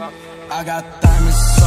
I got diamonds.